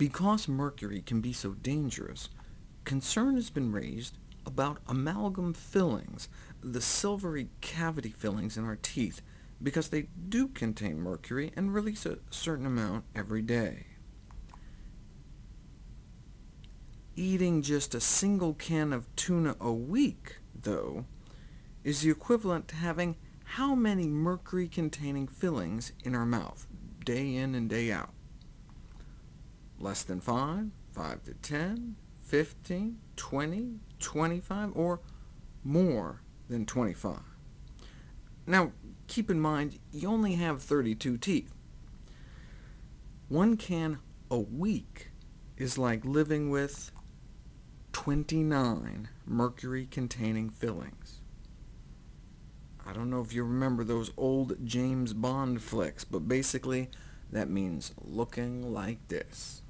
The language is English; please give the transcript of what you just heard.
Because mercury can be so dangerous, concern has been raised about amalgam fillings, the silvery cavity fillings in our teeth, because they do contain mercury and release a certain amount every day. Eating just a single can of tuna a week, though, is the equivalent to having how many mercury-containing fillings in our mouth, day in and day out? Less than 5, 5 to 10, 15, 20, 25, or more than 25. Now, keep in mind, you only have 32 teeth. One can a week is like living with 29 mercury-containing fillings. I don't know if you remember those old James Bond flicks, but basically that means looking like this.